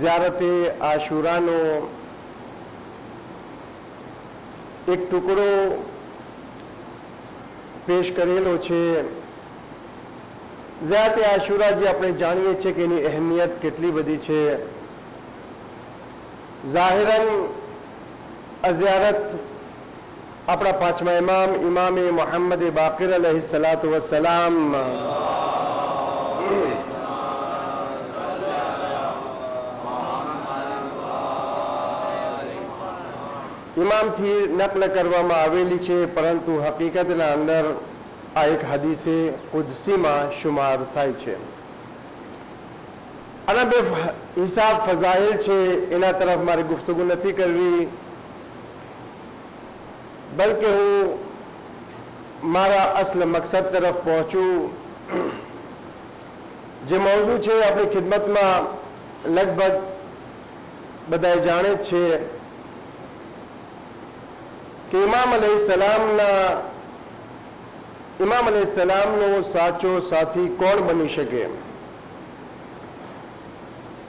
ઝિયારતે આશુરાનો એક ટુકડો પેશ કરેલો છે. ઝિયારતે આશુરા જે આપણે જાણીએ છીએ કે એની અહેમિયત કેટલી બધી છે. ઝાહિરન અઝિયારત આપણા પાંચમા ઇમામ, ઇમામે મોહમ્મદ બાકીર અલહી સલાત વસલામ ઇમામથી નકલ કરવામાં આવેલી છે પરંતુ હકીકતના અંદર આ એક હદીસે કુદસીમાં શુમાર થાય છે આના બે હિસાબ ફઝાઇલ છે એના તરફ મારે ગુફ્તગુ નથી કરવી બલકે હું મારા અસલ મકસદ તરફ પહોંચું જે મૌજુ છે આપણી ખિદમતમાં લગભગ બધા જાણે જ છે કે ઇમામ અલહી સલામના ઇમામ અલહી સલામનો સાચો સાથી કોણ બની શકે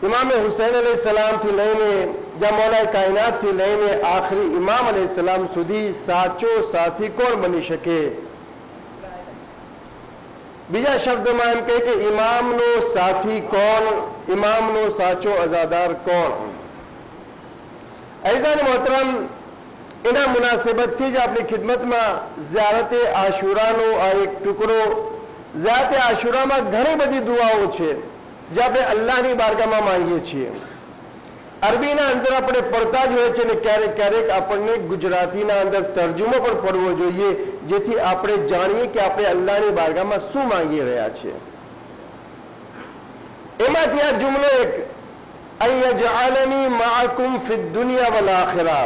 ઇમામ હુસૈન અલહી સલામથી લઈને જ્યાં મોલાએ કાયનાતથી લઈને આખરી ઇમામ અલહી સલામ સુધી સાચો સાથી કોણ બની શકે બીજા શબ્દમાં એમ કહે કે ઇમામનો સાથી કોણ ઇમામનો સાચો અઝાદાર કોણ અહીઝાન મોહતરમ એના મુનાસિબતથી જ આપણી ખિદમતમાં ઝ્યારતે આશુરાનો આ એક ટુકડો ઝ્યારતે આશુરામાં ઘણી બધી દુઆઓ છે, જે આપણે અલ્લાહની બારગામાં માંગીએ છીએ. અરબીના અંદર આપણે પડતા જ હોય છે અને ક્યારેક ક્યારેક આપણને ગુજરાતીના અંદર તર્જુમો પણ પડવો જોઈએ, જેથી આપણે જાણીએ કે આપણે અલ્લાહની બારગામાં શું માંગી રહ્યા છીએ. એમાંથી આ જુમલો એક અહીંયા જઆલની માકુમ ફિદ દુનિયા વલ આખિરા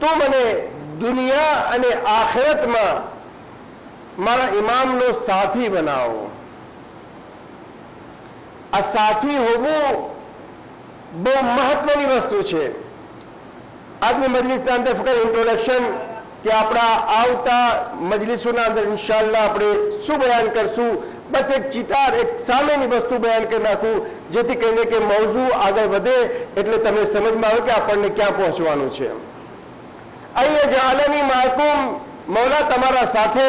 તું મને દુનિયા અને આખરતમાં મારા ઇમામનો સાથી બનાવો. આ સાથી હોવું બહુ મહત્વની વસ્તુ છે. આજની મજલિસના અંદર ફક્ત ઇન્ટ્રોડક્શન કે આપણા આવતા મજલિસોના અંદર ઇન્શાલ્લાહ આપણે શું બયાન કરશું બસ એક ચિતાર, એક સામેની વસ્તુ બયાન કરી નાખું, જેથી કહીને કે મૌજુ આગળ વધે, એટલે તમને સમજમાં આવે કે આપણને ક્યાં પહોંચવાનું છે. અહીંયા જાલની માકુમ મૌલા તમારા સાથે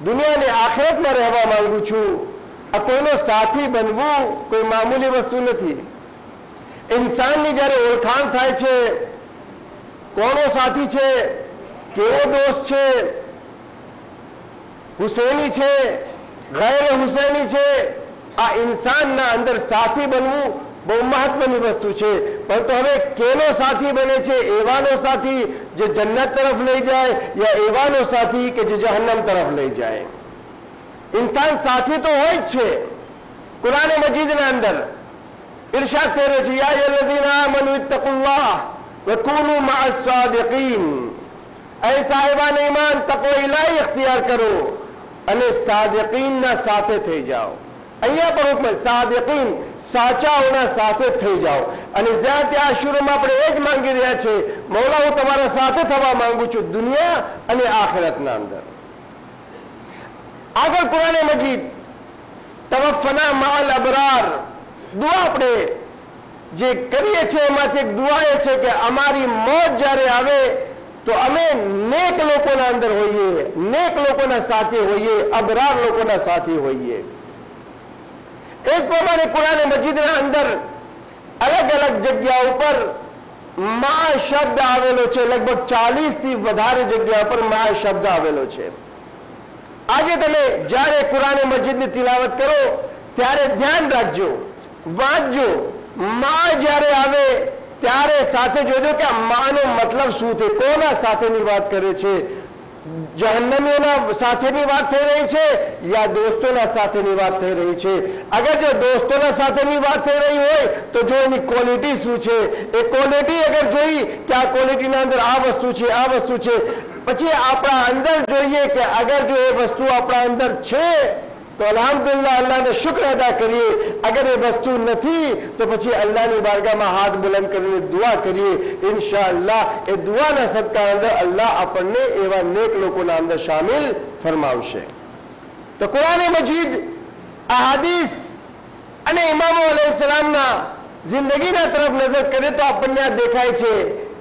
દુનિયાની આખરતમાં રહેવા માંગુ છું. આ કોઈનો સાથી બનવું કોઈ મામૂલી વસ્તુ નથી. ઇન્સાનની જ્યારે ઓળખાણ થાય છે, કોનો સાથી છે, કેવો દોસ્ત છે, હુસેની છે ગૈર હુસૈની છે આ ઇન્સાનના અંદર સાથી બનવું બહુ મહત્વની વસ્તુ છે પરંતુ હવે કેનો સાથી બને છે એવાનો સાથી જે જન્નત તરફ લઈ જાય યા એવાનો સાથી કે જે જહન્નમ તરફ લઈ જાય ઇન્સાન સાથી તો હોય જ છે કુરાન મજીદના અંદર ઇરશાદ થયેલો છે યા અલ્લઝીના આમનુ ઇત્તકુલ્લાહ વ કૂનુ મઅસ સાદિકીન એ સાહેબાન ઈમાન તકો ઇલાહી ઇખ્તિયાર કરો અને સાદિકીનના સાથે થઈ જાઓ. અહીંયા પણ હુકમ સાદિકીન સાચાઓના સાથે થઈ જાઓ. અને જ્યાં ત્યાં આશુરમાં આપણે એ જ માંગી રહ્યા છે મૌલા, હું તમારા સાથે થવા માંગુ છું દુનિયા અને આખરતના અંદર. આગળ કુરાને મજીદ તવફના માલ અબરાર. દુઆ આપણે જે કરીએ છીએ, એમાંથી એક દુઆ એ છે કે અમારી મોત જ્યારે આવે તો અમે નેક લોકોના અંદર હોઈએ, નેક લોકોના સાથે હોઈએ, અબરાર લોકોના સાથે હોઈએ. એ પ્રમાણે કુરાન મજીદના અંદર અલગ અલગ જગ્યા ઉપર મા શબ્દ આવેલો છે. લગભગ ચાલીસથી વધારે જગ્યા પર મા શબ્દ આવેલો છે. આજે તમે જ્યારે કુરાન મજીદની તિલાવત કરો, ત્યારે ધ્યાન રાખજો, વાંચજો. મા જ્યારે આવે ત્યારે સાથે જોજો કે આ માનો મતલબ શું છે કોના સાથેની વાત કરે છે જહન્નમીઓના સાથેની વાત થઈ રહી છે યા દોસ્તોના સાથેની વાત થઈ રહી છે અગર જો દોસ્તોના સાથેની વાત થઈ રહી હોય તો જો એની ક્વોલિટી શું છે એ ક્વોલિટી અગર જોઈ કે આ ક્વોલિટીના અંદર આ વસ્તુ છે આ વસ્તુ છે પછી આપણા અંદર જોઈએ કે અગર જો એ વસ્તુ આપણા અંદર છે તો અલહમદુલિલ્લાહ અલ્લાહને શુક્ર અદા કરીએ અગર એ વસ્તુ નથી તો પછી અલ્લાહની બારગામાં હાથ બુલંદ કરીને દુઆ કરીએ ઇન્શા અલ્લાહ એ દુઆના સદકા અંદર અલ્લાહ આપણને એવા નેક લોકોના અંદર શામિલ ફરમાવશે તો કુરાને મજીદ અહાદીસ અને ઇમામો અલૈહિસ્સલામના જિંદગીના તરફ નજર કરીએ તો આપણને આ દેખાય છે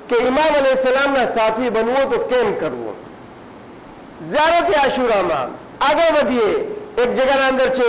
કે ઇમામ અલૈહિસ્સલામના સાથી બનવું તો કેમ કરવું ઝિયારત આશુરામાં આગળ વધીએ એક જગ્યાના અંદર છે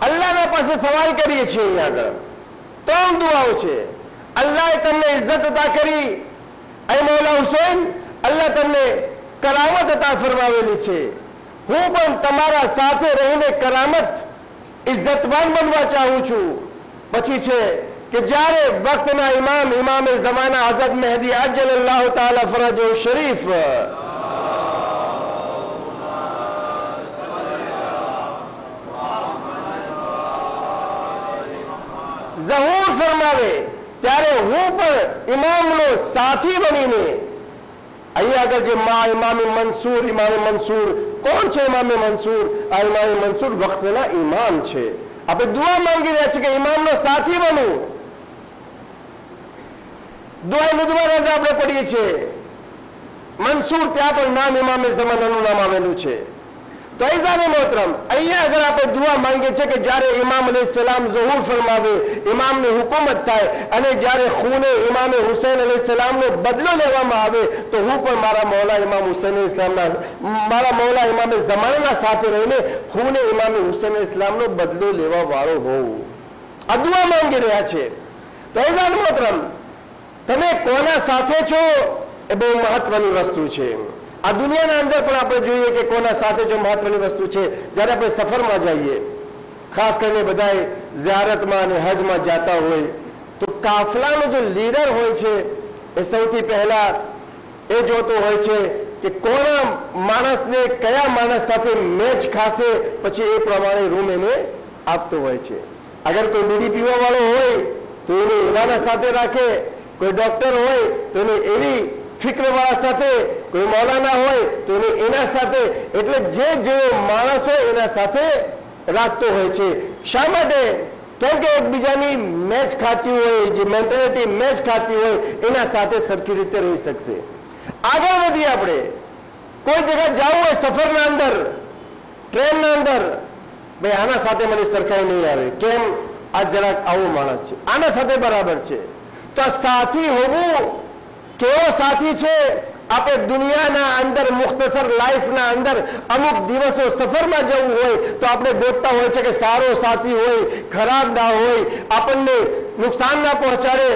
અલ્લાહના પાસે સવાલ કરીએ છીએ અહીંયા આગળ ત્રણ દુઆઓ છે અલ્લાહે તમને ઇજ્જત અતા કરી એ મૌલા હુસેન અલ્લાહ તમને કરામત અતા ફરમાવેલી છે હું પણ તમારા સાથે રહીને કરામત ઇજ્જતવાન બનવા ચાહું છું પછી છે કે જ્યારે વક્તના ઇમામ ઇમામે જમાના હઝરત મહેદી અજલ અલ્લાહ તાલા ફરજ શરીફ ઝહૂર ફરમાવે ત્યારે હું પણ ઇમામનો સાથી બનીને, અહીંયા આગળ જે મા ઇમામે મનસૂર ઇમામે મનસૂર કોણ છે ઇમામે મનસૂર આ ઇમામે મનસૂર વખતના ઇમામ છે. આપણે દુઆ માંગી રહ્યા છીએ કે ઇમામનો સાથી બનવું દુઆ નુદવાર આપણે પડીએ છીએ. મનસૂર ત્યાં પણ નામ ઇમામે જમાનાનું નામ આવેલું છે. તો ઈઝાને મોહતરમ. અહીંયા આગળ આપણે દુઆ માંગીએ છીએ કે જ્યારે ઇમામ અલી સલામ ઝહૂર ફરમાવે, ઇમામની હુકુમત થાય અને જ્યારે ખૂને ઇમામે હુસૈન અલી સલામનો બદલો લેવામાં આવે, તો હું પણ મારા મૌલા ઇમામ હુસૈન ઇસ્લામના મારા મૌલા ઇમામે જમાનના સાથે રહીને ખૂને ઇમામે હુસૈન ઇસ્લામનો બદલો લેવા વાળો હોઉં. આ દુઆ માંગી રહ્યા છે. તો મોહતરમ. તમે કોના સાથે છો? એ બહુ મહત્વની વસ્તુ છે. આ દુનિયાના અંદર પણ આપણે જોઈએ કે કોના સાથે જો મહત્વની વસ્તુ છે, જ્યારે આપણે સફરમાં જઈએ, ખાસ કરીને બધાએ ઝિયારતમાં અને હજમાં જતા હોય, તો કાફલાનો જો લીડર હોય છે, એ સૌથી પહેલા એ જોતો હોય છે કે કોના માણસને કયા માણસ સાથે મેચ ખાશે, પછી એ પ્રમાણે રૂમ એને આપતો હોય છે. અગર કોઈ બીડી પીવા વાળો હોય, તો એને એવાના સાથે રાખે, કોઈ ડોક્ટર હોય, તો એને એવી ફિક્રવાળા સાથે, કોઈ મૌલાના હોય, તો એને સાથે, એટલે જે જેવો માણસ હોય એના સાથે રાખતો હોય છે. શા માટે? કેમ કે એકબીજાની મેચ ખાતી હોય, જે મેન્ટેલિટી મેચ ખાતી હોય, એના સાથે સરખી રીતે રહી શકશે. આગળ વધીએ આપણે. કોઈ જગ્યા જવું હોય સફરના અંદર, ટ્રેનના અંદર, ભાઈ આના સાથે મને સરખાઈ નહીં આવે. કેમ? આ જરાક આવો માણસ છે. આના સાથે બરાબર છે. તો સાથી હોવું કેવો સાથી છે? આપણે દુનિયાના અંદર મુખ્તસર લાઈફના અંદર અમુક દિવસો સફરમાં જવું હોય તો આપણે ગોતતા હોય છે કે સારો સાથી હોય ખરાબ ના હોય, આપણને નુકસાન ના પહોંચાડે,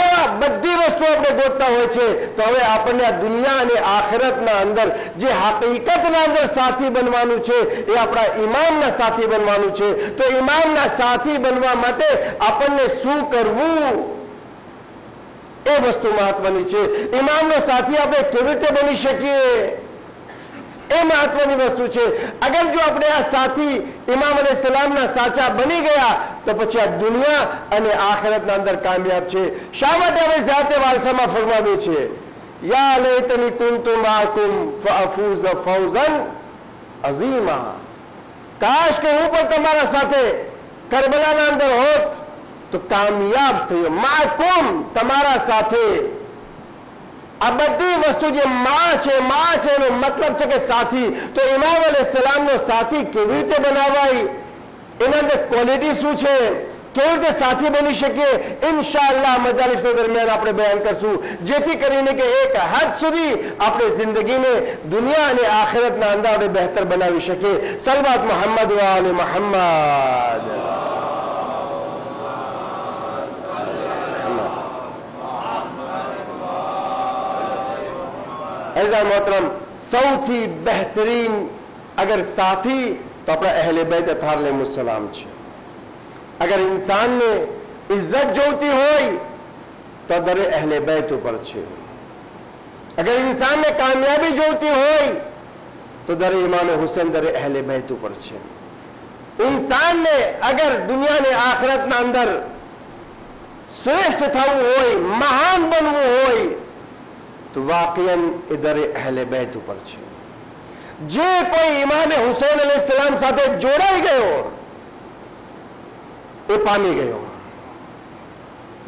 એવા બધી વસ્તુ આપણે ગોતતા હોય છે. તો હવે આપણને આ દુનિયા અને આખરતના અંદર જે હકીકતના અંદર સાથી બનવાનું છે, એ આપણા ઈમાનના સાથી બનવાનું છે. તો ઈમાનના સાથી બનવા માટે આપણને શું કરવું? એ વસ્તુ મહત્વની છે. ઇમામનો સાથી આપણે કેવી રીતે બની શકીએ? એ મહત્વની વસ્તુ છે. અગર જો આપણે આ સાથી ઇમામ અલી સલામના સાચા બની ગયા, તો પછી આ દુનિયા અને આખરતના અંદર કામયાબ છે. શા માટે આપણે જાતે વારસામાં ફરમાવીએ છે યા લૈતની કુંતુ માકુમ ફઅફૂઝ ફૌઝન અઝીમા. કાશ કે હું પણ તમારા સાથે કરબલાના અંદર હોત તો કામયાબ થયો માકુમ તમારા સાથે આ બધી વસ્તુ જે માં છે માં છે એનો મતલબ છે કે સાથી તો ઇમામ અલે સલામનો સાથી કેવી રીતે બનાવાય એના અંદર ક્વોલિટી શું છે કેવી રીતે સાથી બની શકીએ ઇન્શાઅલ્લાહ મજાલિસનો દરમિયાન આપણે બયાન કરશું જેથી કરીને કે એક હદ સુધી આપણે જિંદગીને દુનિયા અને આખિરતના અંદર આપણે બહેતર બનાવી શકીએ સલવાત મોહમ્મદ વાલે મોહમ્મદ એઝા મોહતરમ સૌથી બહેતરીન અગર સાથી તો આપણા અહેલે બેત અથાર સલામ છે અગર ઇન્સાનને ઇજ્જત જોઈતી હોય તો દરે અહેલે બેત ઉપર છે અગર ઇન્સાનને કામયાબી જોઈતી હોય તો દરે ઇમામ હુસૈન દરે અહેલે બેત ઉપર છે ઇન્સાનને અગર દુનિયાને આખરતના અંદર શ્રેષ્ઠ થવું હોય મહાન બનવું હોય તો વાકયન એ દરે અહેલે બેત ઉપર છે જે કોઈ ઇમામે હુસૈન અલી સલામ સાથે જોડાઈ ગયો એ પામી ગયો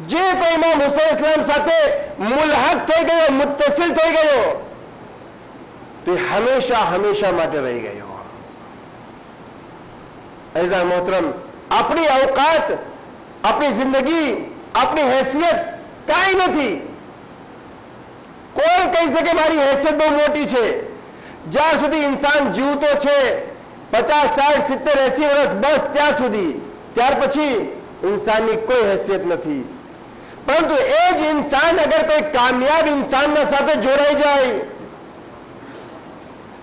જે કોઈ ઇમામ હુસૈન ઇસ્લામ સાથે મુલહક થઈ ગયો મુત્તસિલ થઈ ગયો તે હંમેશા હંમેશા માટે રહી ગયો એઝા મોહતરમ આપણી અવકાત આપણી જિંદગી આપણી હેસિયત કાંઈ નથી કોણ કહી શકે મારી હેસિયત બહુ મોટી છે જ્યાં સુધી ઇન્સાન જીવતો છે પચાસ સાઠ સિત્તેર એસી વર્ષ બસ ત્યાં સુધી ત્યાર પછી ઇન્સાનની કોઈ હેસિયત નથી પરંતુ એ જ ઇન્સાન અગર કોઈ કામયાબ ઇન્સાનના સાથે જોડાઈ જાય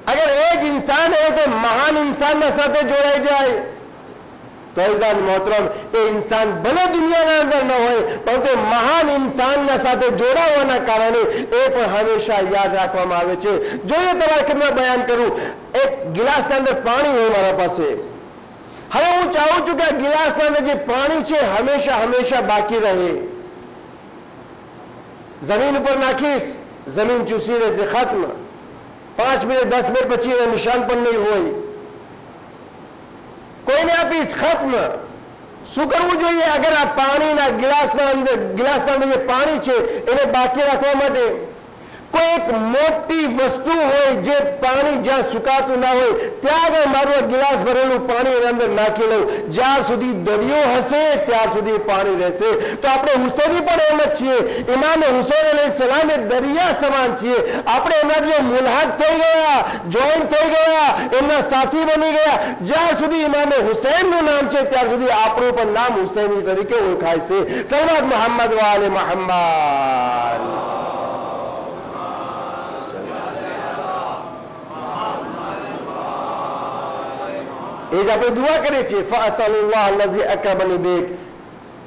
અગર એ જ ઇન્સાન એ કોઈ મહાન ઇન્સાનના સાથે જોડાઈ જાય તો ઇઝાન મોહતરમ એ ઇન્સાન ભલે દુનિયાના અંદર ન હોય પરંતુ મહાન ઇન્સાનના સાથે જોડાવાના કારણે એ પણ હંમેશા યાદ રાખવામાં આવે છે જોઈએ તમારા ખિદમત બયાન કરું એક ગિલાસના અંદર પાણી હોય મારા પાસે હવે હું ચાહું છું કે આ ગિલાસના અંદર જે પાણી છે હંમેશા હંમેશા બાકી રહે જમીન ઉપર નાખીશ જમીન ચૂસી રહેશે ખત્મ પાંચ મિનિટ દસ મિનિટ પછી એના નિશાન પણ નહીં હોય કોઈને આપીશ ખત્મ શું કરવું જોઈએ? અગર આ પાણીના ગિલાસના અંદર ગિલાસના અંદર જે પાણી છે, એને બાકી રાખવા માટે કોઈ એક મોટી વસ્તુ હોય જે પાણી જ્યાં સુકાતું ના હોય ત્યાં આગળ મારું ગિલાસ ભરેલું પાણી એની અંદર નાખી લઉં જ્યાં સુધી દરિયો હશે ત્યાર સુધી પાણી રહેશે તો આપણે હુસૈની પણ એમ જ છીએ ઇમામે હુસૈન અલી સલામ એ દરિયા સમાન છીએ આપણે એમના જો મુલહાદ થઈ ગયા જોઈન થઈ ગયા એમના સાથી બની ગયા જ્યાં સુધી ઇમામે હુસૈનનું નામ છે ત્યાર સુધી આપણું પણ નામ હુસૈની તરીકે ઓળખાય છે સલવાદ મોહમ્મદ વાલે મોહમ્મદ એ જ આપણે દુઆ કરીએ છીએ ફાસલુલ્લાહ અલ્લાજી અકરબની બેક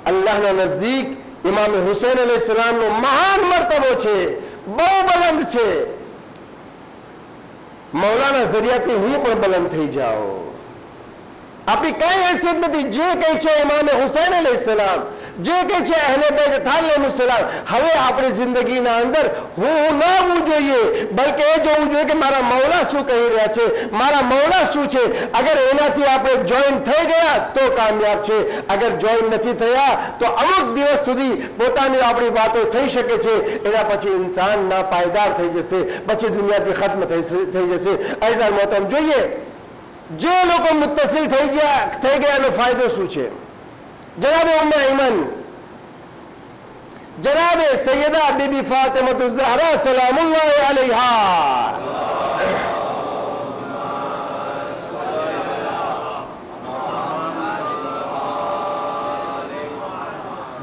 અલ્લાહના નજદીક ઇમામ હુસૈન અલી સલામનો મહાન મર્તબો છે બહુ બલંદ છે મૌલાના જરિયાથી હું પણ બલંદ થઈ જાઓ આપણી કઈ હેસિયત નથી જે કઈ છે ઇમામે હુસૈન અલી સલામ જે કઈ છે અહેલે બેત થાલેમુ સલામ હવે આપણી જિંદગીના અંદર હું હું ન આવવું જોઈએ બલકે એ જોવું જોઈએ કે મારા મૌલા શું કહી રહ્યા છે મારા મૌલા શું છે અગર એનાથી આપણે જોઈન થઈ ગયા તો કામયાબ છે અગર જોઈન નથી થયા તો અમુક દિવસ સુધી પોતાની આપણી વાતો થઈ શકે છે એના પછી ઇન્સાન ના પાયદાર થઈ જશે પછી દુનિયાથી ખત્મ થઈ જશે એઝાર મોતમ જોઈએ જે લોકો મુત્તસિલ થઈ ગયા થઈ ગયાનો ફાયદો શું છે જનાબે ઉમ્મા ઈમાન जनाब सैयदा बीबी फातिमत जहरा सलामुल्लाह अलैहा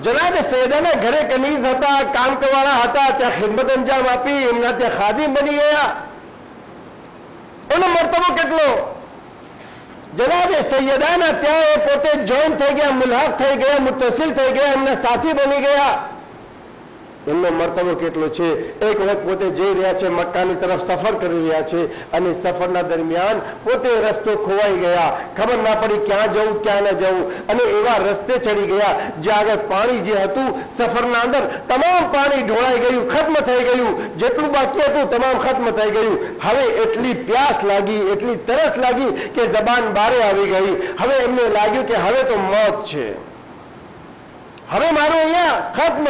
જનાબ સૈયદાના ઘરે કનીઝ હતા કામ કરવાના હતા ત્યાં ખિદમત અંજામ આપી એમના ત્યાં ખાદિમ બની ગયા એનો મર્તબો કેટલો જનાબે સૈયદાના ત્યાં એ પોતે જોઈન થઈ ગયા મુલહાક થઈ ગયા મુતસિલ થઈ ગયા એમના સાથી બની ગયા એમનો મરતબો કેટલો છે? એક વખત પોતે જઈ રહ્યા છે, મક્કાની તરફ સફર કરી રહ્યા છે અને સફરના દરમિયાન પોતે રસ્તો ખોવાઈ ગયા. ખબર ના પડી ક્યાં જવું, ક્યાં ન જવું. અને એવા રસ્તે ચડી ગયા જે આગળ પાણી જે હતું સફરના અંદર તમામ પાણી ઢોળાઈ ગયું, ખત્મ થઈ ગયું. જેટલું બાકી હતું તમામ ખત્મ થઈ ગયું. હવે એટલી પ્યાસ લાગી, એટલી તરસ લાગી કે જબાન બારે આવી ગઈ. હવે એમને લાગ્યું કે હવે તો મોત છે. હવે મારું અહીંયા ખત્મ.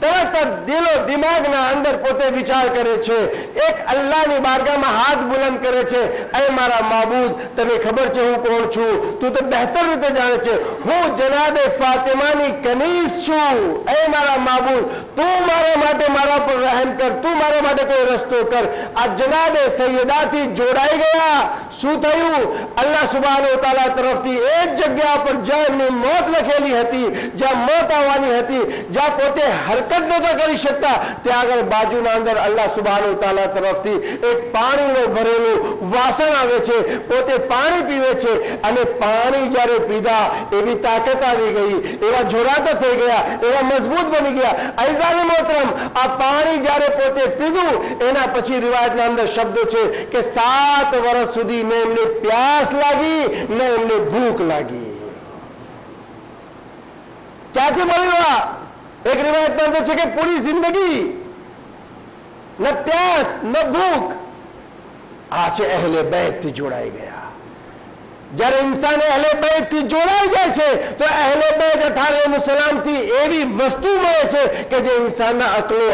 તરત જ દિલો દિમાગના અંદર પોતે વિચાર કરે છે એક અલ્લાહની બારગામાં હાથ બુલંદ કરે છે એ મારા માબૂદ તને ખબર છે હું કોણ છું તું તો બહેતર રીતે જાણે છે હું જનાબે ફાતિમાની કનીસ છું એ મારા માબૂદ તું મારા માટે મારા પર રહેમ કર તું મારા માટે કોઈ રસ્તો કર આ જનાબે સૈયદાથી જોડાઈ ગયા શું થયું અલ્લાહ સુબહાનો તાલા તરફથી એ જ જગ્યા પર જ્યાં એમની મોત લખેલી હતી જ્યાં મોત આવવાની હતી જ્યાં પોતે હરકત નહોતા કરી શકતા. ત્યાં આગળ બાજુના અંદર અલ્લાહ સુબહાનો તાલા તરફથી એક પાણીનું ભરેલું વાસણ આવે છે. પોતે પાણી પીવે છે અને પાણી જ્યારે પીધા એવી તાકાત આવી ગઈ. એવા જોરાતા થઈ ગયા, એવા મજબૂત બની ગયા. ઐઝાની મોહતરમ, આ પાણી જ્યારે પોતે પીધું, એના પછી રિવાયતના અંદર શબ્દો છે કે સાત વર્ષ સુધી ને એમને પ્યાસ લાગી ને એમને ભૂખ લાગી. ક્યાંથી મળ્યું આ? એક રિવાયતના અંદર છે કે પૂરી જિંદગી ન પ્યાસ ન ભૂખ આ છે અહેલે બેતથી જોડાઈ ગયા જ્યારે ઇન્સાન અહેલે બેતથી જોડાઈ જાય છે તો અહેલે બેત અથારે મુસલામથી એવી વસ્તુ મળે છે કે જે ઇન્સાનના અકલો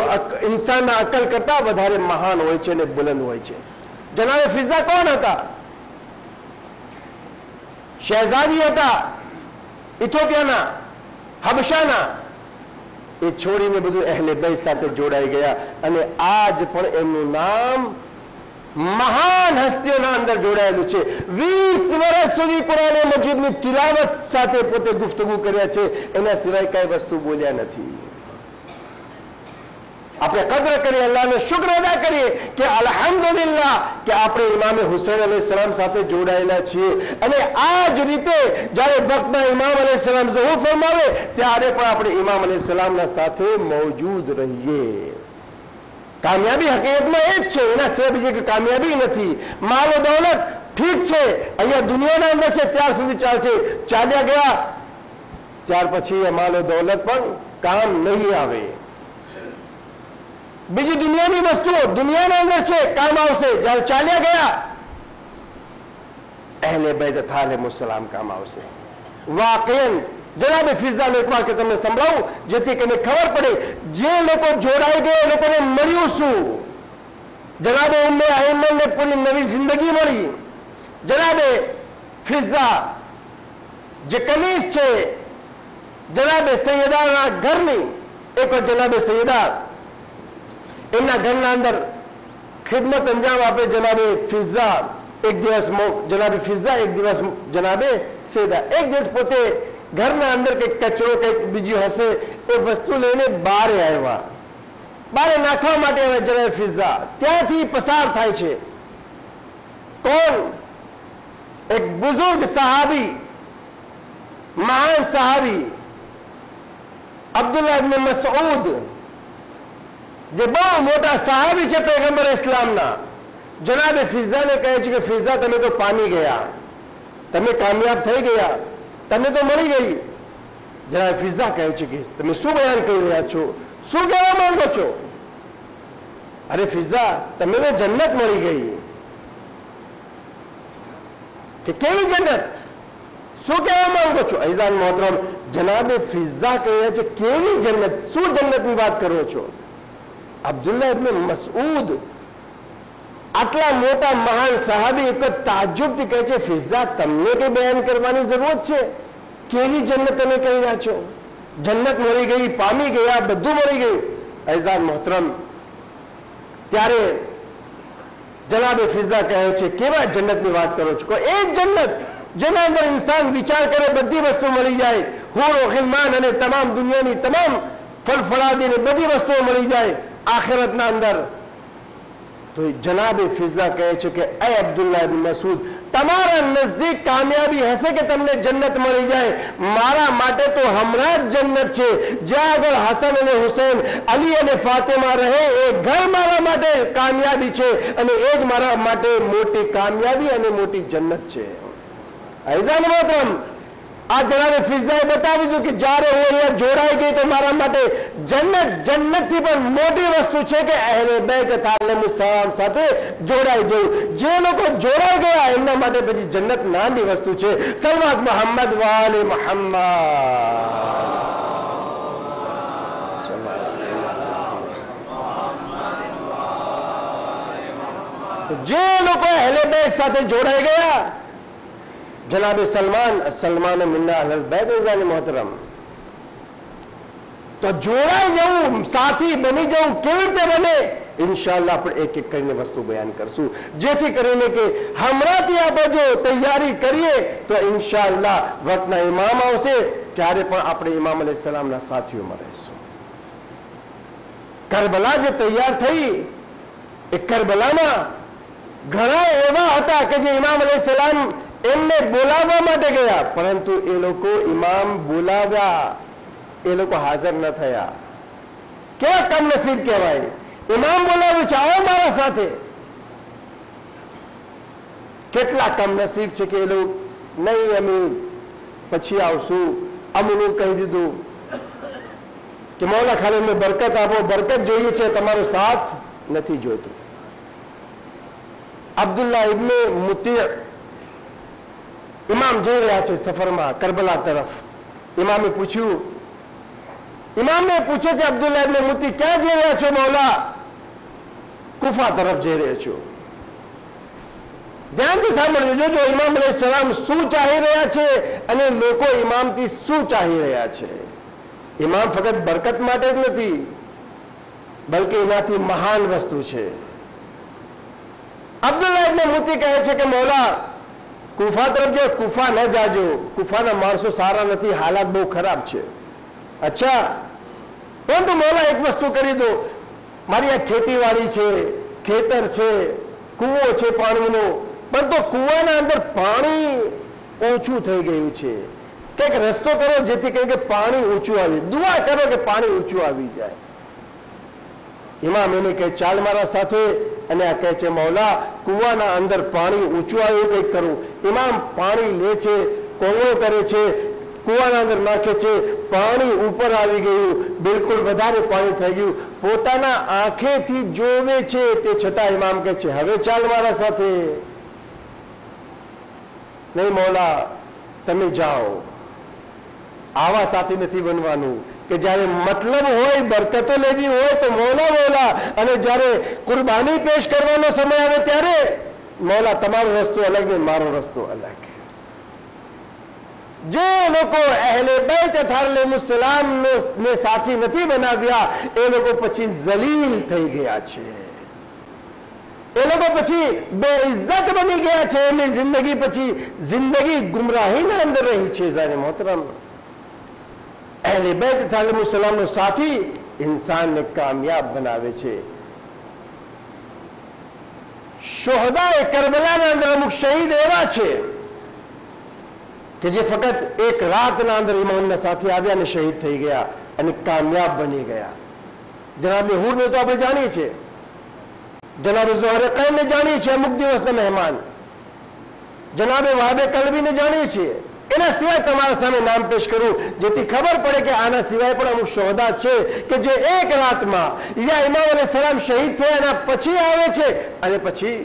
ઇન્સાનના અકલ કરતા વધારે મહાન હોય છે અને બુલંદ હોય છે જનાબે ફિઝા કોણ હતા શહેઝાદી હતા ઇથોપિયાના હબશાના એ છોડીને બધું અહેલે બેત સાથે જોડાઈ ગયા અને આજ પણ એમનું નામ મહાન હસ્તીઓના અંદર જોડાયેલું છે. વીસ વર્ષ સુધી કુરાને મજીદની તિલાવત સાથે પોતે ગુફ્તગુ કર્યા છે. એના સિવાય કઈ વસ્તુ બોલ્યા નથી. આપણે કદ્ર કરીએ, અલ્લાહને શુક્ર અદા કરીએ કે અલ્હમ્દુલિલ્લાહ કે આપણે ઇમામે હુસૈન અલી સલામ સાથે જોડાયેલા છીએ. અને આ જ રીતે જ્યારે વખતના ઇમામ અલી સલામ ઝહુર ફરમાવે, ત્યારે પણ આપણે ઇમામ અલી સલામના સાથે મોજૂદ રહીએ. કામયાબી હકીકતમાં એ જ છે, એના સિવાય બીજી કામયાબી નથી. માલો દોલત ઠીક છે, અહીંયા દુનિયાના અંદર છે, ત્યાર સુધી ચાલશે. ચાલ્યા ગયા, ત્યાર પછી માલો દોલત પણ કામ નહીં આવે. બીજી દુનિયાની વસ્તુઓ દુનિયાના અંદર છે કામ આવશે જ્યારે ચાલ્યા ગયા અહેલે બેદ થાલે મુસલામ કામ આવશે વાકયન જનાબે ફિઝાનો એક વાક્ય તમને સંભળાવું જેથી કરીને ખબર પડે જે લોકો જોડાઈ ગયા એ લોકોને મળ્યું શું જનાબે ઉમ્મે અહેમદને પૂરી નવી જિંદગી મળી જનાબે ફિઝા જે કનીસ છે જનાબે સૈયદાના ઘરની એક જનાબે સૈયદા એમના ઘરના અંદર ખિદમત અંજામ આપે જનાબે ફિઝા એક દિવસ જનાબે ફિઝા એક દિવસ જનાબે સેદા એક દિવસ પોતે ઘરના અંદર કંઈક કચરો કંઈક બીજી હશે એ વસ્તુ લઈને બારે આવ્યા બારે નાખવા માટે આવે જનાબે ફિઝા ત્યાંથી પસાર થાય છે કોણ એક બુઝુર્ગ સહાબી મહાન સહાબી અબ્દુલ્લા ઇબ્ન મસઉદ જે બહુ મોટા સાહેબી છે પૈગંબર ઇસ્લામના જનાબે ફિઝાને કહે છે કે ફિઝા તમે તો પામી ગયા તમે કામયાબ થઈ ગયા તમે તો મળી ગઈ જનાબ ફિઝા કહે છે કે તમે શું બયાન કરી રહ્યા છો શું કહેવા માંગો છો અરે ફિઝા તમે તો જન્નત મળી ગઈ કે કેવી જન્નત શું કહેવા માંગો છો ઐઝાન મોહતરમ જનાબે ફિઝા કહે છે કેવી જન્નત શું જન્નતની વાત કરો છો અબ્દુલ્લા ઇબ્ન મસઉદ આટલા મોટા મહાન સાહાબી એક જ તાજુબથી કહે છે ફિઝા તમને કઈ બયાન કરવાની જરૂરત છે કેવી જન્નત તમે કહી રહ્યા છો જન્નત મળી ગઈ પામી ગયા બધું મળી ગયું એઝાન મોહતરમ ત્યારે જનાબે ફિઝા કહે છે કેવા જન્નતની વાત કરો છો એ જન્નત જેના અંદર ઇન્સાન વિચાર કરે બધી વસ્તુ મળી જાય હોરો ખિલમાન અને તમામ દુનિયાની તમામ ફળફળાદીને બધી વસ્તુઓ મળી જાય આખેરતના અંદર તો જનાબે ફિઝા કહે છે કે એ અબ્દુલ્લા બિન મસૂદ તમારા નજદીક કામયાબી હશે કે તમને જન્નત મળી જાય મારા માટે તો હમણાં જ જન્નત છે જ્યાં આગળ હસન અને હુસૈન અલી અને ફાતેમા રહે એ ઘર મારા માટે કામયાબી છે અને એ જ મારા માટે મોટી કામયાબી અને મોટી જન્નત છે આઈઝાન મોહતરમ આ જણાવે ફિઝાએ બતાવી દીધું કે જ્યારે હું અહીંયા જોડાઈ ગઈ તો મારા માટે જન્નત જન્નતથી પણ મોટી વસ્તુ છે કે અહેલે બેત તાલેમ સલામ સાથે જોડાઈ જવું જે લોકો જોડાઈ ગયા એમના માટે પછી જન્નત નાની વસ્તુ છે સલમાત મોહમ્મદ વાલે મોહમ્મદ જે લોકો અહેલે બેત સાથે જોડાઈ ગયા જનાબે સલમાન સલમાન મિન્ના અલ બેદ મોહતરમ તો જોડાઈ જવું સાથી બની જવું કેવી રીતે બને ઇન્શાલ્લાહ આપણે એક એક કરીને વસ્તુ બયાન કરશું જેથી કરીને કે હમણાંથી આ બધું તૈયારી કરીએ તો ઇન્શાલ્લાહ વખતના ઇમામ આવશે ત્યારે પણ આપણે ઇમામ અલી સલામના સાથીઓમાં રહીશું કરબલા જે તૈયાર થઈ એ કરબલામાં ઘણા એવા હતા કે જે ઇમામ અલી સલામ એમને બોલાવવા માટે ગયા પરંતુ એ લોકો ઇમામ બોલાવ્યા એ લોકો હાજર ન થયા કેવા કમનસીબ કહેવાય ઇમામ બોલાવ્યું છે આવો મારા સાથે કેટલા કમનસીબ છે કે એ લોકો નહીં અમે પછી આવશું અમનું કહી દીધું કે મોલા ખાલી અમને બરકત આપો બરકત જોઈએ છે તમારો સાથ નથી જોઈતો અબ્દુલ્લા ઇબને મુતી ઇમામ જઈ રહ્યા છે સફરમાં, કરબલા તરફ. ઇમામે પૂછ્યું ઇમામને પૂછે છે અબ્દુલ્લા ઇબને ક્યાં જઈ રહ્યા છો મૌલા? કુફા તરફ જઈ રહ્યા છો. ધ્યાનથી સાંભળજો જોજો ઇમામ અલૈહિ સલામ શું ચાહી રહ્યા છે અને લોકો ઇમામથી શું ચાહી રહ્યા છે. ઇમામ ફક્ત બરકત માટે જ નથી, બલકે એનાથી મહાન વસ્તુ છે. અબ્દુલ્લા ઇબને મુતી કહે છે કે, મૌલા કુફા તરફ જે કુફા ન જાજો. કુફાના માણસો સારા નથી, હાલાત બહુ ખરાબ છે. અચ્છા પરંતુ મોલા એક વસ્તુ કરી દો. મારી આ ખેતીવાડી છે, ખેતર છે, કૂવો છે પાણીનો. પણ તો કૂવાના અંદર પાણી ઓછું થઈ ગયું છે. કંઈક રસ્તો કરો જેથી કંઈક પાણી ઊંચું આવે દુઆ કરો કે પાણી ઊંચું આવી જાય. ઇમામ એને કહે, ચાલ મારા સાથે અને આ કહે છે, મૌલા, કુવાના અંદર પાણી ઊંચું કંઈક કરવું ઇમામ પાણી લે છે, કોંગળો કરે છે, કુવાના અંદર નાખે છે, પાણી ઉપર આવી ગયું, બિલકુલ વધારે પાણી થઈ ગયું. પોતાના આંખેથી જોવે છે, તે છતાં ઇમામ કહે છે, હવે ચાલ મારા સાથે. નહીં મૌલા, તમે જાઓ. આવા સાથી નથી બનવાનું કે જ્યારે મતલબ હોય, બરકતો લેવી હોય તો મોલા મોલા અને જ્યારે કુરબાની પેશ કરવાનો સમય આવે ત્યારે મોલા, તમારો રસ્તો અલગ ને મારો રસ્તો અલગ. જે લોકો અહેલે બેત થારલે મુસલામ ને સાથી નથી બનાવ્યા, એ લોકો પછી જલીલ થઈ ગયા છે. એ લોકો પછી બે ઇજ્જત બની ગયા છે, એમની જિંદગી પછી જિંદગી ગુમરાહીના અંદર રહી છે, જાણે મોહતરમ. અહેલે બેત તાલીમ સલામનો સાથી ઇન્સાનને કામયાબ બનાવે છે શોહદા એ કરબલાના અંદર અમુક શહીદ એવા છે કે જે ફક્ત એક રાતના અંદર ઇમામના સાથે આવ્યા અને શહીદ થઈ ગયા અને કામયાબ બની ગયા જનાબ હુરને તો આપણે જાણીએ છીએ જનાબે ઝોહરે કઈને જાણીએ છીએ અમુક દિવસના મહેમાન જનાબે વાહબે કલબીને જાણીએ છીએ એના સિવાય તમારા સામે નામ પેશ કરું જેથી ખબર પડે કે આના સિવાય પણ અમુક શોહદા છે કે જે એક રાતમાં યા ઇમામ અલી સલામ શહીદ થયા એના પછી આવે છે અને પછી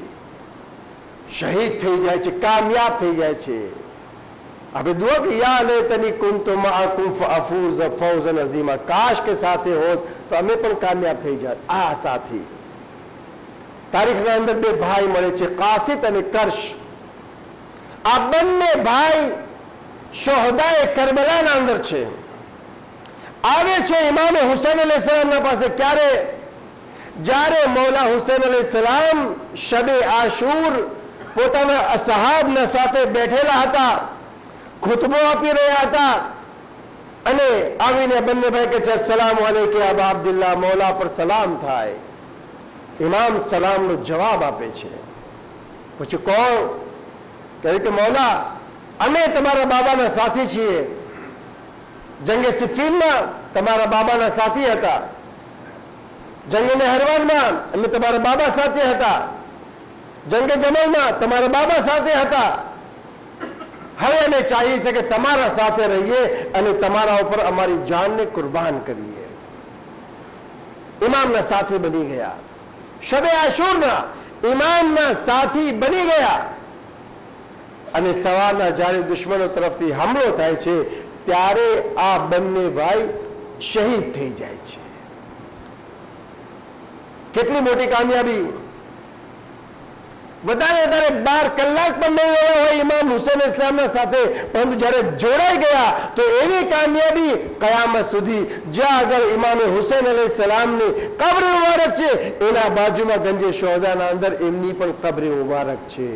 શહીદ થઈ જાય છે કામયાબ થઈ જાય છે આપણે દુઆ કે યા લેતની કુંતુ માઅકુમ ફઅફૂઝ ફૌઝન અઝીમા કાશ કે સાથે હોત તો અમે પણ કામયાબ થઈ જાત આ સાથી તારીખના અંદર બે ભાઈ મળે છે કાસિત અને કર્શ આ બંને ભાઈ શોહદાએ કરબલાના અંદર છે. આવે છે ઇમામ હુસેન અલી સલામના પાસે ક્યારે? જ્યારે મૌલા હુસેન અલી સલામ શબે આશુર પોતાના અસહાબના સાથે બેઠેલા હતા, ખુતબો આપી રહ્યા હતા અને આવીને બંને ભાઈ કે છે સલામ કે અબા અબ્દુલ્લા મૌલા પર સલામ થાય. ઇમામ સલામનો જવાબ આપે છે. પછી કોણ? કહ્યું કે, મૌલા અમે તમારા બાબાના સાથી છીએ જંગે સિફીનમાં તમારા બાબાના સાથી હતા જંગે નહેરવાનમાં અમે તમારા બાબા સાથે હતા જંગે જમલમાં તમારા બાબા સાથે હતા હવે અમે ચાહીએ છીએ કે તમારા સાથે રહીએ અને તમારા ઉપર અમારી જાનને કુરબાન કરીએ ઇમામના સાથી બની ગયા શબે આશુરના ઇમામના સાથી બની ગયા અને સવારના જ્યારે દુશ્મનો તરફથી હુમલો થાય છે ત્યારે આ બંને ભાઈ શહીદ થઈ જાય છે કેટલી મોટી કામયાબી વધારે વધારે બાર કલાક પણ નહીં રહ્યા હોય ઇમામ હુસેન ઇસ્લામના સાથે પરંતુ જ્યારે જોડાઈ ગયા તો એવી કામયાબી કયામત સુધી જ્યાં આગળ ઇમામે હુસેન અલી સલામની કબ્ર મુબારક છે એના બાજુમાં ગંજે શોહદાના અંદર એમની પણ કબ્ર મુબારક છે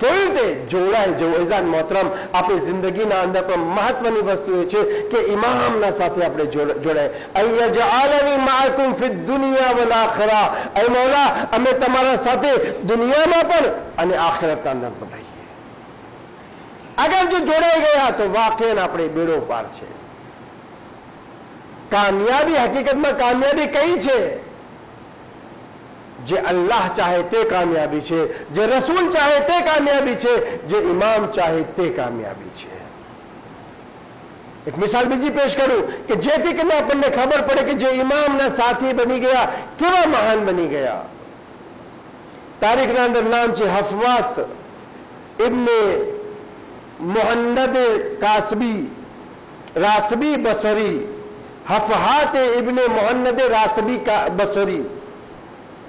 કેવી રીતે જવું એઝાન મોહતરમ આપણી જિંદગીના અંદર પણ મહત્વની વસ્તુ એ છે કે ઇમામના સાથે આપણે જોડાય. અહીંયા જે આલમી માકુમ ફી દુનિયા વલ આખરા. એ મૌલા, અમે તમારા સાથે દુનિયામાં પણ અને આખરતના અંદર પણ રહીએ. આગળ જો જોડાઈ ગયા તો વાકેન આપણે બેડો પાર છે. કામયાબી હકીકતમાં કામયાબી કઈ છે? જે અલ્લાહ ચાહે તે કામયાબી છે જે રસૂલ ચાહે તે કામયાબી છે જે ઇમામ ચાહે તે કામયાબી છે એક મિસાલ બીજી પેશ કરું કે જેથી કરીને આપણને ખબર પડે કે જે ઇમામના સાથી બની ગયા કેવા મહાન બની ગયા તારીખના અંદર નામ છે હફવાત ઇબને મોહન્નદ કાસબી રાસબી બસરી હફહાત ઇબને મોહન્નદ રાસબી બસરી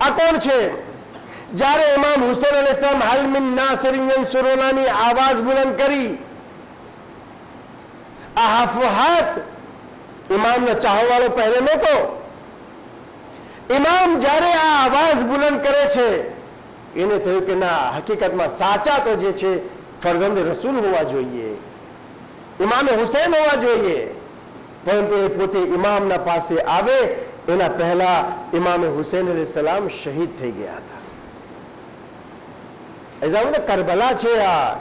આ કોણ છે? જ્યારે ઇમામ હુસેન અલ ઇસ્લામ હાલમિન નાસરિયન સુરોલાની આવાજ બુલંદ કરી આ હાફહાત ઇમામને ચાહવાળો પહેલે નહોતો. ઇમામ જ્યારે આ આવાજ બુલંદ કરે છે, એને થયું કે ના, હકીકતમાં સાચા તો જે છે, ફરજંદ રસૂલ હોવા જોઈએ. ઇમામે હુસૈન હોવા જોઈએ. પરંતુ એ પોતે ઇમામના પાસે આવે એના પહેલા ઇમામે હુસેન અલી સલામ શહીદ થઈ ગયા હતા એઝામ કરબલા છે આ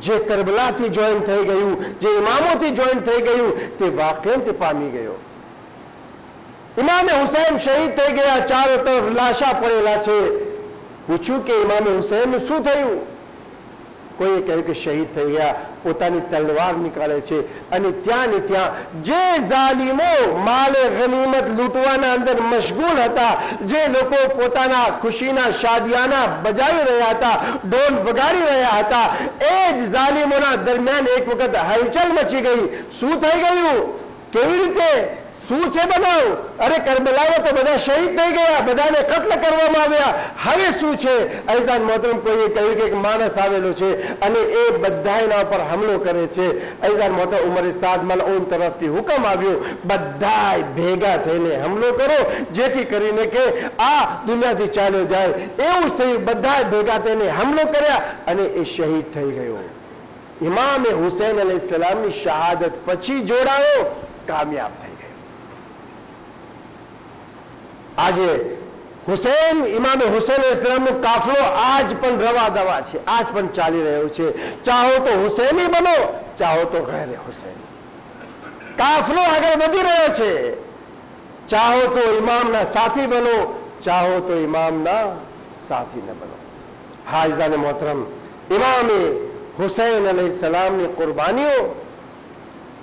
જે કરબલાથી જોઈન થઈ ગયું જે ઇમામોથી જોઈન થઈ ગયું તે વાક્યંત પામી ગયો ઇમામે હુસૈન શહીદ થઈ ગયા ચારો તરફ લાશા પડેલા છે પૂછ્યું કે ઇમામે હુસૈન શું થયું કોઈએ કહ્યું કે શહીદ થઈ ગયા પોતાની તલવાર નીકાળે છે અને ત્યાં ને ત્યાં જે ઝાલિમો માલે ગનીમત લૂંટવાના અંદર મશગુલ હતા જે લોકો પોતાના ખુશીના શાદિયાના બજાવી રહ્યા હતા ઢોલ વગાડી રહ્યા હતા એ જ ઝાલિમોના દરમિયાન એક વખત હલચલ મચી ગઈ શું થઈ ગયું કેવી રીતે શું છે બનાવ અરે કરબલામાં તો બધા શહીદ થઈ ગયા બધાને કત્લ કરવામાં આવ્યા હવે શું છે અહીસાન મોહતરમ કોઈએ કહ્યું કે એક માણસ આવેલો છે અને એ બધા એના પર હુમલો કરે છે અહીસાન મોહતર ઉમરે સાદ મલઉન તરફથી હુકમ આવ્યો બધા ભેગા થઈને હુમલો કરો જેથી કરીને કે આ દુનિયાથી ચાલ્યો જાય એવું જ થયું બધા ભેગા થઈને હુમલો કર્યા અને એ શહીદ થઈ ગયો ઇમામે હુસૈન અલી સલામની શહાદત પછી જોડાયો કામયાબ થઈ આજે હુસેન, ઇમામે હુસેન ઇસ્લામનો કાફલો આજ પણ રવા દવા છે, આજ પણ ચાલી રહ્યો છે. ચાહો તો હુસેની બનો, ચાહો તો ગેરે હુસેન. કાફલો આગળ વધી રહ્યો છે. ચાહો તો ઇમામના સાથી બનો, ચાહો તો ઇમામના સાથી ન બનો. હાજાને મોહતરમ. ઇમામે હુસૈન સલામની કુરબાનીઓ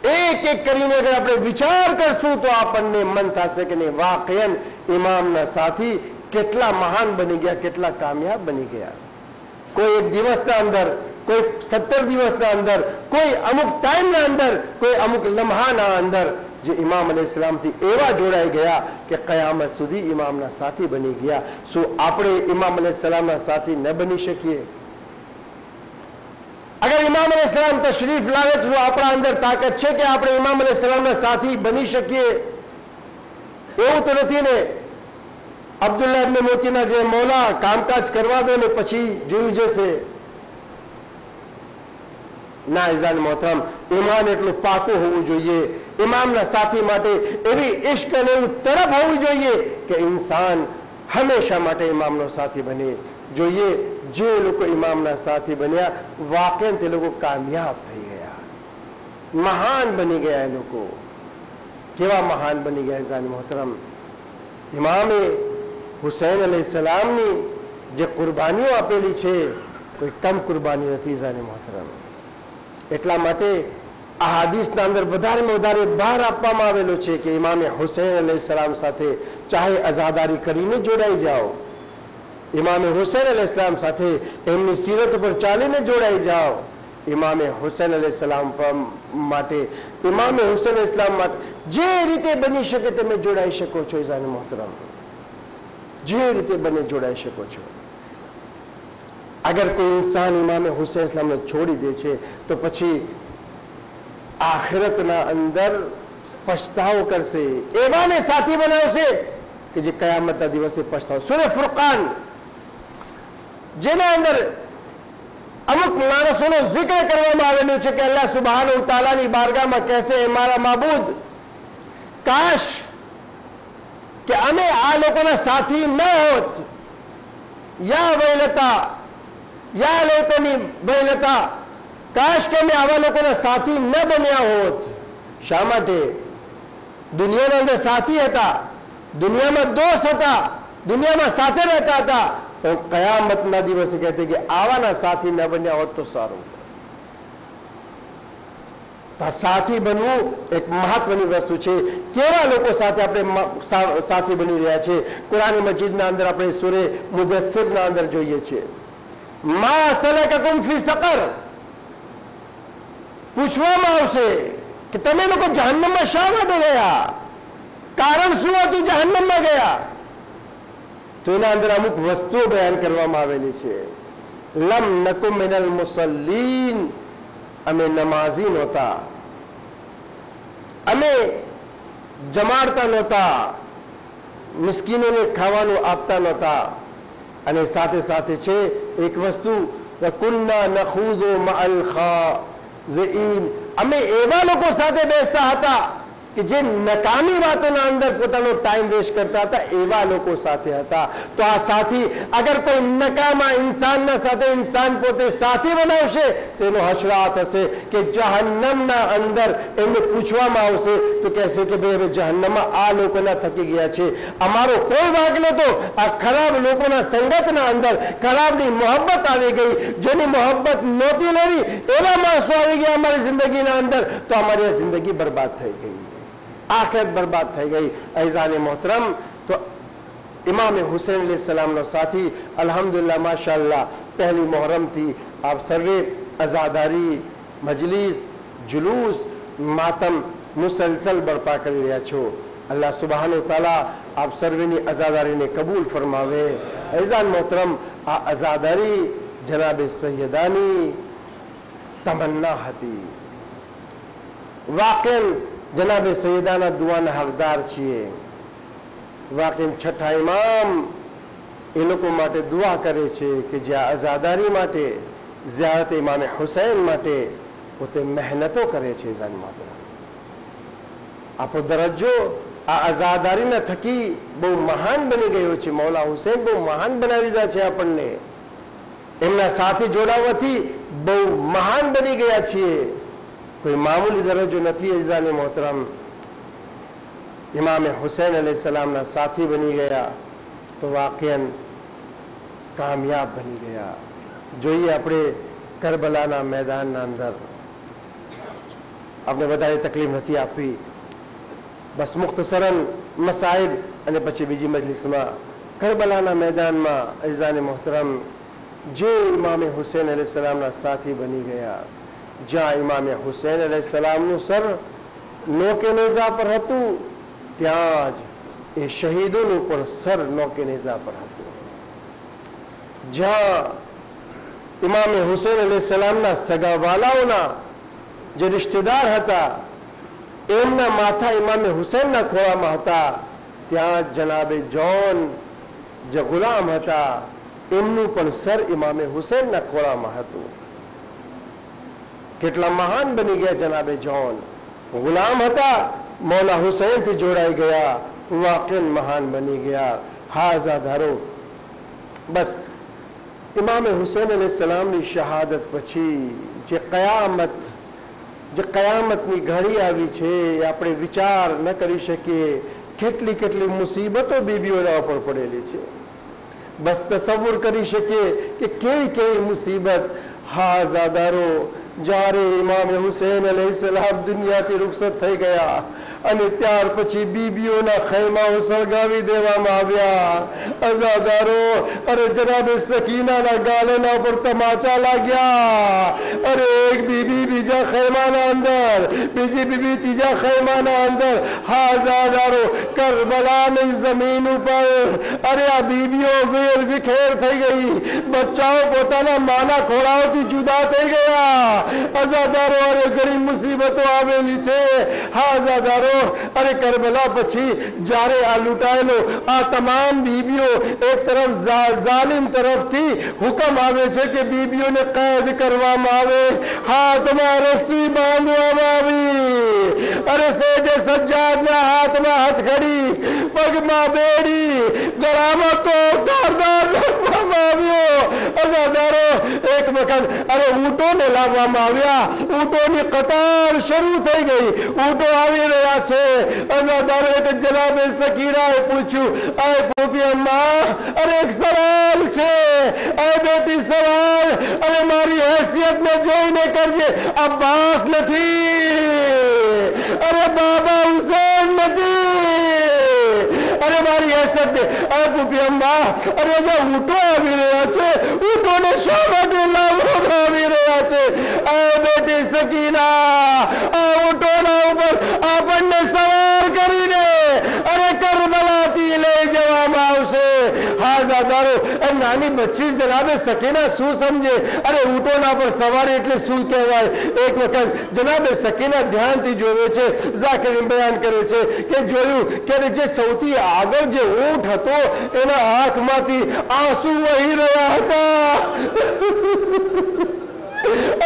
એક એક કરીને અગર આપણે વિચાર કરશું તો આપણને મન થશે કે નહીં વાકયન ઇમામના સાથી કેટલા મહાન બની ગયા કેટલા કામયાબ બની ગયા કોઈ એક દિવસના અંદર કોઈ સત્તર દિવસના અંદર કોઈ અમુક ટાઈમના અંદર કોઈ અમુક લમ્હાના અંદર જે ઇમામ અલી ઇસ્લામથી એવા જોડાઈ ગયા કે કયામત સુધી ઇમામના સાથી બની ગયા શું આપણે ઇમામ અલી સલામના સાથી ન બની શકીએ અગર ઇમામ અલી સલામ તશરીફ લાવે તો આપણા અંદર તાકાત છે કે આપણે ઇમામ અલી સલામના સાથી બની શકીએ એવું તો નથી ને અબ્દુલ્લા ઇબ્ન મોતીના જે મૌલા કામકાજ કરવા દો ને પછી જોયું જશે ના ઇઝાન મોહતરમ ઈમાન એટલું પાકું હોવું જોઈએ ઇમામના સાથી માટે એવી ઇશ્ક અને એવું તરફ હોવું જોઈએ કે ઇન્સાન હંમેશા માટે ઇમામનો સાથી બને જોઈએ જે લોકો ઇમામના સાથી બન્યા વાકેન તે લોકો કામયાબ થઈ ગયા મહાન બની ગયા એ લોકો કેવા મહાન બની ગયા ઇઝાન મોહતરમ ઇમામે હુસૈન અલી સલામની જે કુરબાનીઓ આપેલી છે કોઈ કમ કુરબાની નથી ઇઝાની મોહતરમ એટલા માટે આ હાદીસના અંદર વધારેમાં વધારે બહાર આપવામાં આવેલો છે કે ઇમામે હુસૈન અલી સલામ સાથે ચાહે અઝાદારી કરીને જોડાઈ જાઓ ઇમામે હુસૈન અલી સલામ સાથે એમની સિરત પર ચાલીને જોડાઈ જાઓ ઇમામે હુસૈન અલી સલામ માટે ઇમામે હુસૈન ઇસ્લામ માટે જે રીતે બની શકે તમે જોડાઈ શકો છો ઇઝાન મોહતરમ જે રીતે બને જોડાઈ શકો છો અગર કોઈ ઇન્સાન ઇમામે હુસૈન ઇસ્લામને છોડી દે છે તો પછી આખિરતના અંદર પછતાવો કરશે એવાને સાથી બનાવશે કે જે કયામતના દિવસે પછતાવો સુરે ફુરકાન જેના અંદર અમુક માણસોનો જિક્ર કરવામાં આવેલું છે કે અલ્લાહ સુબહાન તાલાની બારગામાં કહેશે મારા માબૂદ કાશ કે અમે આ લોકોના સાથી ન હોત યા વૈલતા યા લેતની વૈલતા કાશ કે અમે આવા લોકોના સાથી ન બન્યા હોત શા માટે દુનિયાના અંદર સાથી હતા દુનિયામાં દોસ્ત હતા દુનિયામાં સાથે રહેતા હતા પણ કયામતના દિવસે કહેતી કે આવાના સાથી ન બન્યા હોત તો સારું સાથી બનવું એક મહત્વની વસ્તુ છે કેવા લોકો સાથે આપણે સાથી બની રહ્યા છે કુરાન મજીદના અંદર આપણે સુરે મુદસ્સિરના અંદર જોઈએ છીએ મા સલકકુમ ફી સકર પૂછવામાં આવશે કે તમે લોકો જહન્નમમાં શા માટે ગયા? કારણ શું હતું જહન્નમમાં ગયા? તો એના અંદર અમુક વસ્તુઓ બયાન કરવામાં આવેલી છે. લમ નકુ મિનલ મુસલ્લીન, અમે નમાઝી નહોતા. અમે જમાડતા નહોતા. મિસ્કીનોને ખાવાનું આપતા નહોતા. અને સાથે સાથે છે, એક વસ્તુ કુન્ના નખુઝો મા અલ ખાઝઈન અમે એવા લોકો સાથે બેસતા હતા કે જે નકામી વાતોના અંદર પોતાનો ટાઈમ વેસ્ટ કરતા હતા એવા લોકો સાથે હતા તો આ સાથી અગર કોઈ નકામા ઇન્સાનના સાથે ઇન્સાન પોતે સાથી બનાવશે તો એનો હશરા થશે કે જહન્નમના અંદર એમને પૂછવામાં આવશે તો કહેશે કે ભાઈ હવે જહન્નમમાં આ લોકોના થકી ગયા છે અમારો કોઈ વાંક નહોતો આ ખરાબ લોકોના સંગતના અંદર ખરાબની મોહબ્બત આવી ગઈ જેની મોહબ્બત નહોતી લેવી એવા માણસો આવી ગયા અમારી જિંદગીના અંદર તો અમારી જિંદગી બરબાદ થઈ ગઈ આખિરત બરબાદ થઈ ગઈ અહીઝાને મોહતરમ તો ઇમામ હુસૈન સલામનો સાથી અલ્હમ્દુલિલ્લાહ માશાલ્લાહ પહેલી મોહરમથી આપ સર્વે અઝાદારી મજલિસ જુલુસ માતમ મુસલસલ બરપા કરી રહ્યા છો અલ્લાહ સુબહાનો તાલા આપ સર્વેની અઝાદારીને કબૂલ ફરમાવે અહીઝાન મોહતરમ આ અઝાદારી જનાબે સૈયદાની તમન્ના હતી વાકેલ જનાબે સૈયદાના દુઆના હકદાર છીએ વાકીન છઠ્ઠા ઇમામ એ લોકો માટે દુઆ કરે છે કે જ્યાં આઝાદારી માટે ઝિયારત ઇમામે હુસૈન માટે પોતે મહેનતો કરે છે જાન માત્ર આપણો દરજ્જો આ આઝાદારીના થકી બહુ મહાન બની ગયો છે મૌલા હુસૈન બહુ મહાન બનાવી દીધા છે આપણને એમના સાથે જોડાવાથી બહુ મહાન બની ગયા છીએ કોઈ મામૂલી દરજ્જો નથી અજાને મોહતરમ ઇમામે હુસૈન અલી સલામના સાથી બની ગયા તો વાકયન કામયાબ બની ગયા જોઈએ આપણે કરબલાના મેદાનના અંદર આપણે વધારે તકલીફ નથી આપી બસ મુખ્તસરન મસાઇબ અને પછી બીજી મજલિસમાં કરબલાના મેદાનમાં અજાને મોહતરમ જે ઇમામે હુસૈન અલી સલામના સાથી બની ગયા જ્યાં ઇમામે હુસૈન અલૈહ સલામનું સર નોકે નેઝા પર હતું ત્યાં જ એ શહીદોનું પણ સર નોકે નેઝા પર હતું જ્યાં ઇમામે હુસેન અલી સલામના સગાવાલાઓના જે રિશ્તેદાર હતા એમના માથા ઇમામે હુસેનના ખોળામાં હતા ત્યાં જનાબે જોન જે ગુલામ હતા એમનું પણ સર ઇમામે હુસેનના ખોળામાં હતું કેટલા મહાન બની ગયા જનાબે જોન ગુલામ હતા મૌલા હુસૈનથી જોડાઈ ગયા વાકેન મહાન બની ગયા હાઝા ધારો બસ ઇમામે હુસૈન અલી સલામની શહાદત પછી જે કયામત જે કયામતની ઘડી આવી છે એ આપણે વિચાર ન કરી શકીએ કેટલી કેટલી મુસીબતો બીબીઓના ઉપર પડેલી છે બસ તસવુર કરી શકીએ કે કેવી કેવી મુસીબત હા ઝાદારો જ્યારે ઇમામ હુસૈન અલૈહિસ્સલામ દુનિયાથી રૂખસત થઈ ગયા અને ત્યાર પછી બીબીઓના ખૈમાઓ સળગાવી દેવામાં આવ્યા અઝાદારો અરે જનાબે સકીનાના ગાલેના ઉપર તમાચા લાગ્યા અરે એક બીબી બીજા ખૈમાના અંદર બીજી બીબી ત્રીજા ખૈમાના અંદર હાજાદારો કરબલાની જમીન ઉપર અરે આ બીબીઓ વેર વિખેર થઈ ગઈ બચ્ચાઓ પોતાના માના ખોળાઓથી જુદા થઈ ગયા અઝાદારો અરે ઘણી મુસીબતો આવેલી છે હા અઝાદારો અરે કરબલા પછી જ્યારે આ લૂંટાયેલો આ તમામ બીબીઓ એક તરફ જાલિમ તરફથી હુકમ આવે છે કે બીબીઓને કેદ કરવામાં આવે હાથમાં રસ્સી બાંધવામાં આવી અરે સેજે સજ્જાદના હાથમાં હથખડી પગમાં બેડી ગળામાં તો કારદાર નાખવામાં આવ્યો અઝાદારો એક વખત અરે ઊંટોને લાવવામાં આવ્યા. ઊંટોની કતાર શરૂ થઈ ગઈ. ઊંટો આવી રહ્યા છે. અઝાદારે કે જનાબે સકીરાએ પૂછ્યું, અરે પોપી અમ્મા, અરે એક સવાલ છે. અરે બેટી, સવાલ. અરે મારી હેસિયતને જોઈને કરજે અબ્બાસ નથી. અરે બાબા હુસેન નથી. અરે મારી હેસિયત ને અરે પોપી અમ્મા, અરે જે ઊંટો આવી રહ્યા છે, ઊંટોને શા માટે લાવવામાં આવી રહ્યા છે. અરે બેટી સકીના આ ઊંટોના ઉપર આપણને સવાર કરીને અને કરબલાથી લઈ જવામાં આવશે. હા એ નાની બચ્ચી જનાબે સકીના શું સમજે? અરે ઊંટોના પર સવારી એટલે શું કહેવાય? એક વખત જનાબે સકીના ધ્યાનથી જોવે છે ઝાકીર બયાન કરે છે કે જોયું કે જે સૌથી આગળ જે ઊંટ હતો, એના આંખમાંથી આંસુ વહી રહ્યા હતા.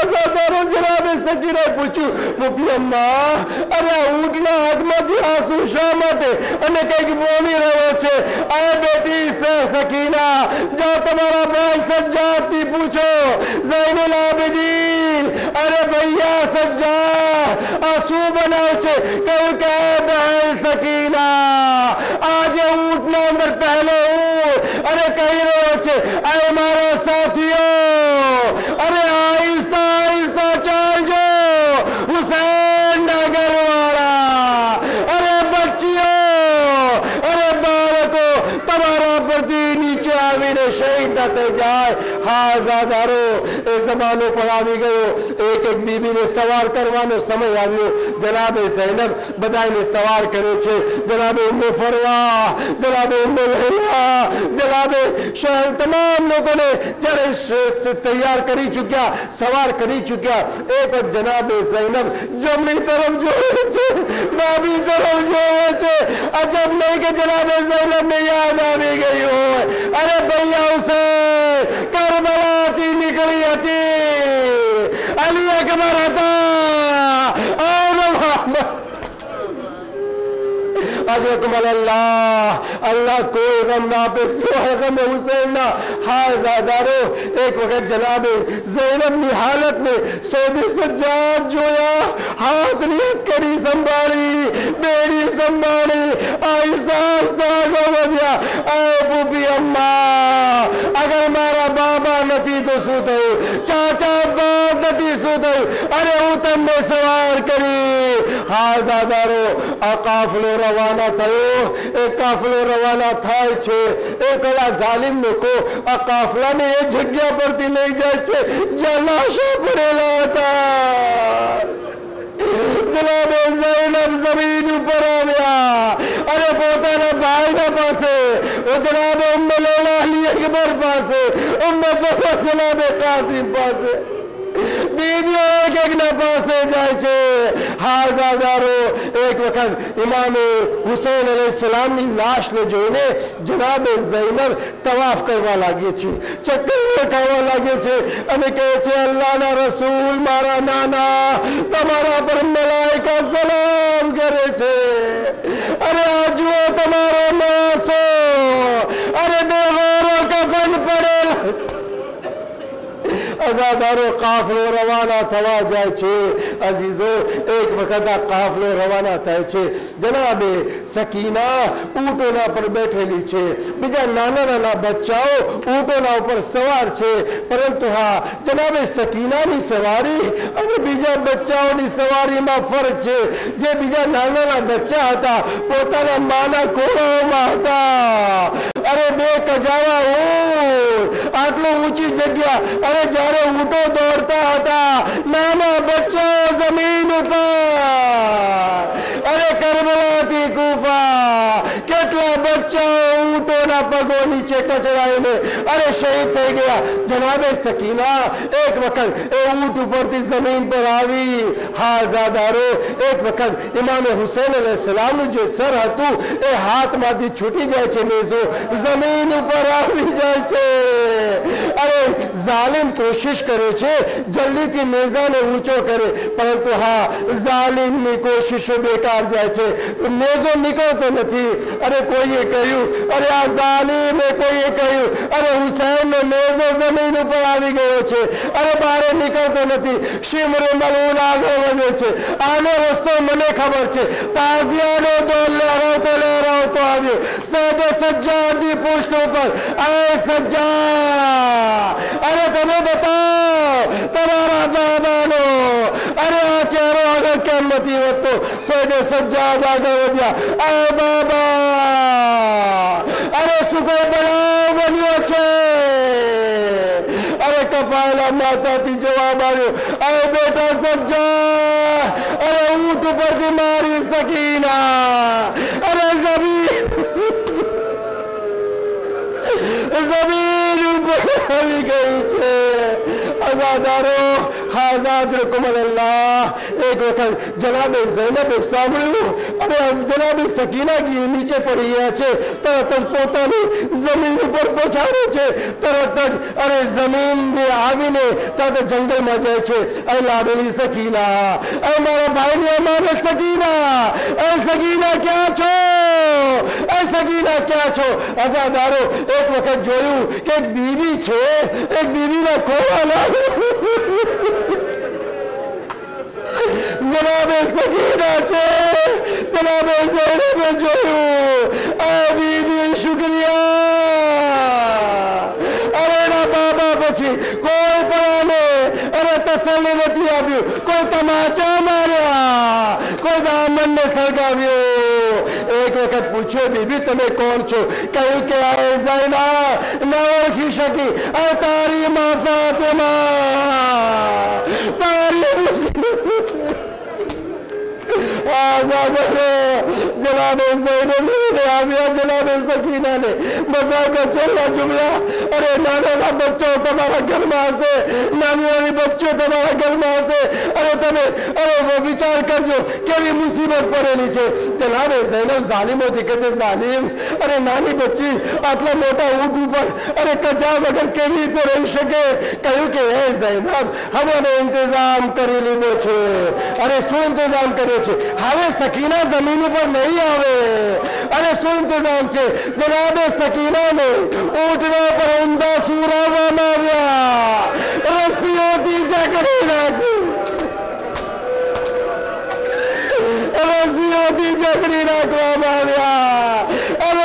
અસાધારો જનાબે સગીરે પૂછ્યું મૂકી અમ્મા અરે ઊંટના હાથમાંથી આંસુ શા માટે? અને કંઈક બોલી રહ્યો છે. આ બેટી સકીના જાઓ તમારા ભાઈ સજ્જાદથી પૂછો ઝૈનુલ આબિદીન અરે ભૈયા સજ્જા, આ શું બનાવ છે? કહ્યું કે બહેન સકીના આજે ઊંટના અંદર પહેલો ઊંટ, અરે કહી રહ્યો છે मानो परामी करो બીબીને સવાર કરવાનો સમય આવ્યો જનાબે સૈનબ બધાને સવાર કરે છે જનાબે ઉમ્મે ફરવા જનાબે ઉમ્મે લહેલા જનાબે શહેર તમામ લોકોને જ્યારે તૈયાર કરી ચૂક્યા સવાર કરી ચૂક્યા એક જનાબે સૈનબ જમણી તરફ જોવે છે ડાબી તરફ જોવે છે અજબ નહીં કે જનાબે સૈનબ ને યાદ આવી ગઈ હોય અરે ભૈયા હુસૈન કરબલાથી નીકળી હતી अली अकबर अता अल्लाह अल्लाह कोई गम पे गम हुसैन ना। हाय जादारो, एक वक्त जनाब जैनब की हालत में सोबी सज्जाद जोया, हाथ नीत करी संभाली, बेड़ी संभाली, आहिस्ता आहिस्ता गो बजिया अरे बूबी अम्मा, अगर मारा बाबा नती तो सूते, चार બાદ નથી શું થયું અરે હું તમને સવાર કરી હા ઝાદારો આ કાફલો રવાના થયો એ કાફલો રવાના થાય છે એ કલા ઝાલિમ લોકો આ કાફલાને એ જગ્યા પરથી લઈ જાય છે જ્યાં લાશો પડેલા હતા જનાબે ઝૈનબ જમીન ઉપર આવ્યા અને પોતાના ભાઈના પાસે ઓ જનાબે ઉમ્મે લૈલા અલી અકબર પાસે ઓ ઉમ્મત જનાબ કાસિમ પાસે બીજો એક એક ના પાસે જાય છે હાજારો એક વખત ઇમામે હુસૈન અલૈહિ સલામની લાશને જોઈને જનાબે ઝૈનબ તવાફ કરવા લાગે છે ચક્કર ખાવા લાગે છે અને કહે છે અલ્લાહના રસૂલ મારા નાના તમારા પર મલાઈકા સલામ કરે છે અરે આ જુઓ તમારો માસો અરે બેહોરો કફન પડેલા છે અઝાદારો કાફલો રવાના થવા જાય છે અઝીઝો એક વખત આ કાફલો રવાના થાય છે જનાબે સકીના ઊંટોના પર બેઠેલી છે બીજા નાના નાના બચ્ચાઓ ઊંટોના ઉપર સવાર છે પરંતુ હા જનાબે સકીનાની સવારી અને બીજા બચ્ચાઓની સવારીમાં ફરક છે જે બીજા નાના નાના બચ્ચા હતા પોતાના માના કોળાઓમાં હતા અરે બે કજાવા ઊંટ આટલું ઊંચી જગ્યા અરે જ્યારે पर ऊटो दौड़ता था। नाना बच्चों ज़मीन पर। अरे करबला ઊંટોના પગો નીચે કચડાઈને અરે શહીદ થઈ ગયા જનાબે સકીના એક વખત એ ઊંટ ઉપરથી જમીન પર આવી હા ઝાદારો એક વખત ઇમામે હુસૈન અલૈહિ સલામનું જે સર હતું એ હાથમાંથી છૂટી જાય છે નેઝો જમીન ઉપર આવી જાય છે અરે જાલિમ કોશિશ કરે છે જલ્દીથી નેઝાને ઊંચો કરે પરંતુ હા જાલિમની કોશિશો બેકાર જાય છે નેઝો નીકળતો નથી અરે કોઈએ કહ્યું અરે આ જાલિમે કોઈએ કહ્યું, અરે હુસૈનનો નેઝો જમીન ઉપર આવી ગયો છે. અરે બહાર નીકળતો નથી. શિમરે મલૂન આગળ વધે છે. આનો રસ્તો મને ખબર છે. તાજિયાનો દોર લહેરાવતો લહેરાવતો આવ્યો. સાદે સજ્જાની પુષ્ટ ઉપર, અરે સજ્જા, અરે તમે બતાવો, તમારા બાબાનો, અરે આ ચહેરો આગળ કેમ નથી વધતો? સદે સજ્જાદ આગળ વધ્યા, અરે બાબા અરે શું કઈ બનાવ બન્યો છે અરે કપાયેલા માતાથી જવાબ આવ્યો અરે બેટા સજ્જા અરે ઊંટ ઉપરથી મારી સકીના અરે જમીન જમીન ઉપર આવી ગઈ છે અઝાદારો હાઝાદ અલ્લાહ એક વખત જનાબે ઝૈનબે સાંભળ્યું અરે જનાબે સકીના ગી નીચે પડી ગયા છે તરત જ પોતાની જમીન ઉપર પછાડે છે તરત જ અરે જમીન આવીને તરત જંગલમાં જાય છે અરે લાડેલી સકીના અરે મારા ભાઈની અમારે સકીના અરે સકીના ક્યાં છો એ સગીના ક્યાં છો અઝાદારો એક વખત જોયું કે એક બીવી છે એક બીવીના ખોવાના જનાબે સગીના છે જનાબે ઝૈનબે જોયું આ બીવી શુક્રિયા અરે એના બાબા પછી કોઈ પણ આને અરે તસલ્લી નથી આપ્યું કોઈ તમાચા માર્યા કોઈ દામનને સળગાવ્યો એક વખત પૂછ્યો બીબી તમે કોણ છો કહ્યું કે આ ઝૈના ન ઓળખી શકી આ તારી માં ફાતિમા તારી जनाब जैनब ने आमिया जनाब सकीना ने मजाक का चलना जुमला अरे नाना ना बच्चों तुम्हारा घर में हंसे नानी वाली बच्चों तुम्हारा घर में हंसे अरे તમે અરે वो વિચાર કરજો કેવી મુસીબત પડેલી છે જનાબે ઝૈનબ ઝાલિમોથી કહે છે ઝાલિમ અરે નાની બચ્ચી આટલા મોટા ઊંટ ઉપર અરે કજા વગર કેવી રીતે રહી શકે કહ્યું કે હે ઝૈનબ હવે અમે ઇંતજામ કરી લીધો છે અરે શું ઇંતજામ કર્યો છે હવે સકીના જમીન ઉપર નહીં આવે અરે શું ઇંતજામ છે જનાબે સકીનાને ઊંટના પર ઊંધા સુરાવવામાં આવ્યા રસ્તીઓથી જકડી નાખી રસ્સીઓથી જકડી નાખવામાં આવ્યા અને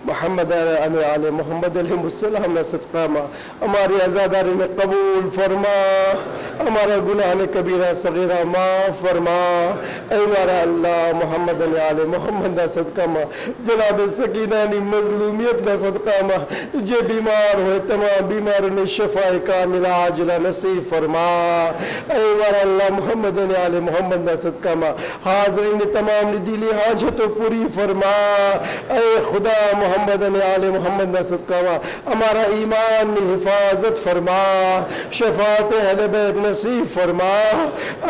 मोहम्मद आल मोहम्मद सलाम ने सदकामा हमारी आज़ादारी में कबूल फरमा हमारा गुनाह ने कबीरा सगीरा माफ़ फरमा हमारा अल्लाह मोहम्मद आल मोहम्मद ना सदकामा जनाब सकीना नी मजलूमियत ना सदकामा जे बीमार हो तमाम बीमार ने शफा का मिला आजला नसीब फरमा हमारा अल्लाह मोहम्मद आल मोहम्मद ना सदकामा हाजरीन ने तमाम दिली हाजतों पूरी फरमा ए खुदा मोहम्मद आल मोहम्मद न सदकावा हमारा ईमान हिफाजत फरमा शफात अहल बैत नसीब फरमा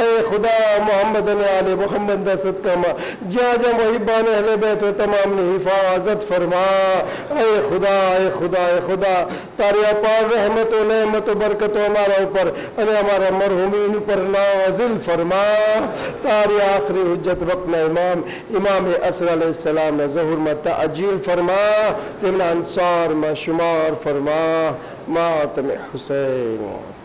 ए खुदा मोहम्मद आल मोहम्मद न सदकामा जा जा मुहिबान अहल बैत तमाम ने हिफाजत फरमा ए खुदा ए खुदा ए खुदा तारे अपार रहमत व नेमत बरकत हमारा ऊपर अरे हमारा मरहुमीन पर नाजिल फरमा तारे आखिरी हजत वक्त इमाम इमाम असर सलाम जहूर मत अजील फरमा तिमला अंसार में फरमा मातम हुसैन